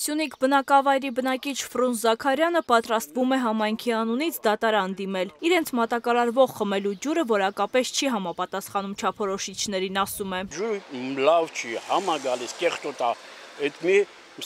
Սյունիք բնակավայրի բնակիչ Ֆրունզ Զաքարյանը պատրաստվում է համայնքի անունից դատարան դիմել։ Իրենց մատակարարվող խմելու ջուրը որակապես չի համապատասխանում չափորոշիչներին, ասում է։ Ջուրը լավ չի, համա գալիս, կեղտոտ է։ Այդ մի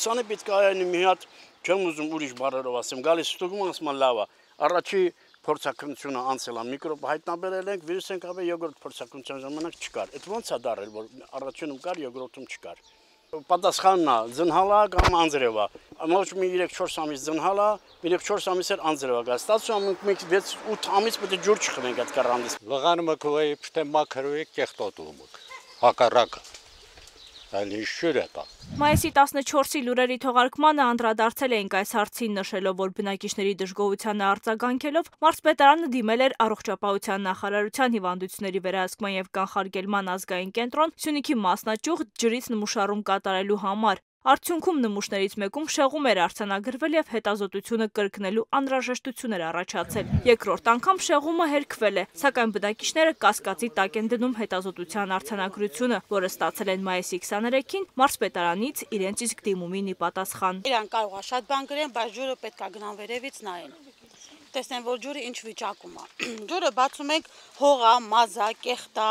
սանեպիդկայանի մի հատ չեմ ուզում ուրիշ բառերով ասեմ, գալիս ստուգում ասում լավ է։ Առաջի փորձակնությունը անցել է միկրոբ հայտնաբերել ենք, վիրուս ենք ապել յոգորտ փորձակնության ժամանակ չկար։ Այդ ոնց է դարել, որ առաջինում կար, յոգորտում չկար։ Պատասխանն է ձնհալա կամ անձրևա։ Ոչ մի 3-4 ամիս ձնհալա, 3-4 ամիս էր անձրևա գա։ Ստացվում է 6-8 ամիս պետք է ջուր չխմենք այդ կառանդից։ Լղանը մկվայի պտե մակրոյի կեղտոտում։ Հակառակը այլ հիշուր է տա։ Մայիսի 14-ի լուրերի թողարկմանը անդրադարձել էինք այս հարցին նշելով, որ բնակիչների դժգոհությանը արձագանքելով մարզպետարանը դիմել էր առողջապահության նախարարության հիվանդությունների վերահսկման եւ կանխարգելման ազգային կենտրոն Սյունիքի մասնաճյուղ ջրից նմուշարում կատարելու համար, Արդյունքում նմուշներից մեկում շեղում էր արձանագրվել եւ հետազոտությունը կրկնելու անհրաժեշտություն էր առաջացել։ Երկրորդ անգամ շեղումը հերքվել է, սակայն բնակիչները կասկածի տակ են դնում հետազոտության արձանագրությունը, որը ստացել են մայիսի 23-ին մարզպետարանից իրենց իսկ դիմումին ի պատասխան։ Իրան կարող է շատ բան գրեն, բայց ջուրը պետք է գնան վերևից նայեն տեսնեն, որ ջուրը ինչ վիճակում է։ Ջուրը բացում ենք հողա, մազա, կեղտա,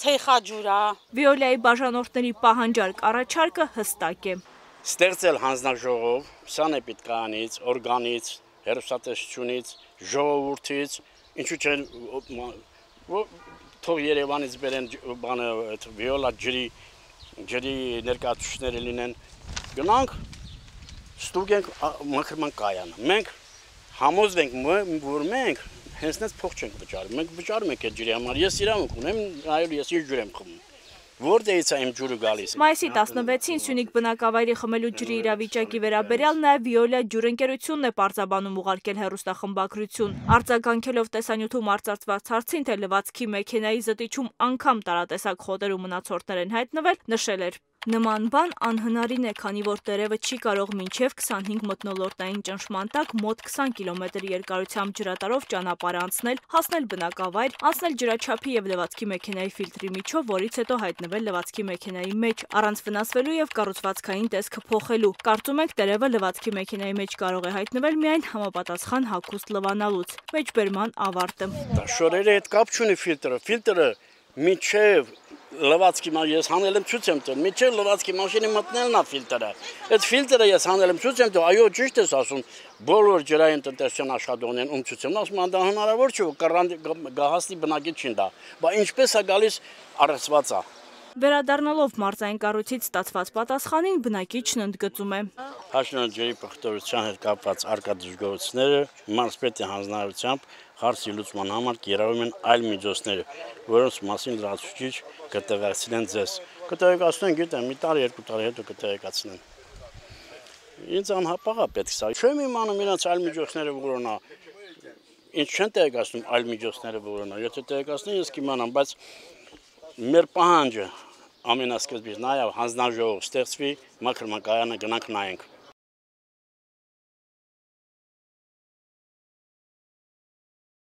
ցեխաջուրա։ Վիոլիայի բաժանորդների պահանջարկ առաջարկը հստակ է։ Ստեղծել հանձնաժողով սանեպիդկանից, օրգանից, հերոստատեսությունից, ժողովրդից, ինչու՞ չէ թող Երևանից բերեն բանը այդ վիոլա ջրի ջրի ներկայացուցիչները լինեն գնանք ստուգենք մաքրման կայանը մենք համոզվենք որ մենք հենցնից փող չենք վճարում։ Մենք վճարում ենք այդ ջրի համար։ Ես իրավունք ունեմ, այլ ես ջուր եմ խմում։ Որտեղից է իմ ջուրը գալիս։ Մայիսի 16-ին Սյունիք բնակավայրի խմելու ջրի իրավիճակի վերաբերյալ նաև Վիոլա ջուրընկերությունն է պարզաբանում ուղարկել հերոստախմբագրություն։ Արձագանքելով տեսանյութում արծարծված հարցին, թե լվացքի մեքենայի զտիչում անգամ տարատեսակ խոտեր ու մնացորդներ են հայտնվել, նշել էր. Նման բան անհնարին է, քանի որ տերևը չի կարող մինչև 25 մթնոլորտային ճնշման տակ մոտ 20 կիլոմետր երկարությամբ ջրատարով ճանապարհ անցնել, հասնել բնակավայր, անցնել ջրաչափի եւ լվացքի մեքենայի ֆիլտրի միջով, որից հետո հայտնվել լվացքի մեքենայի մեջ, առանց վնասվելու եւ կառուցվածքային տեսքը փոխելու։ Կարծում ենք տերևը լվացքի մեքենայի մեջ կարող է հայտնվել միայն համապատասխան հագուստ լվանալուց։ Մեջբերման ավարտը։ Շորերը հետ կապ չունի ֆիլտրը։ Ֆիլտրը միջև լվացքի մաշին ես հանել եմ ցույց եմ տվել։ Միջև լվացքի մաշինի մտնելն է ֆիլտրը։ Այդ ֆիլտրը ես հանել եմ ցույց եմ տվել։ Այո, ճիշտ ես ասում։ Բոլոր ջրային տնտեսության աշխատողներն ում ցույց եմ ասում, դա հնարավոր չէ, կռան գահաստի բնակիչ չին դա։ Բա ինչպես է գալիս առեցված է։ Վերադառնալով մարզային կառույցից ստացված պատասխանին բնակիչն ընդգծում է։ Հաշնաջերի պղտորության հետ կապված արկա դժգոհությունները մարզպետի հանձնարարությամբ հարցի լուծման համար կիրառում են այլ միջոցներ, որոնց մասին լրացուցիչ կտեղացնեն ձեզ։ Կտեղեկացնեն, գիտեմ, մի տարի, երկու տարի հետո կտեղեկացնեն։ Ինձ անհապաղ է պետք սա։ Չեմ իմանում իրաց այլ միջոցները որոնա։ Ինչ չեն տեղեկացնում այլ միջոցները որոնա։ Եթե տեղեկացնեն, ես կիմանամ, բայց մեր պահանջը ամենասկզբից նայավ հանձնաժողով ստեղծվի, մաքրման կայանը գնանք նայենք։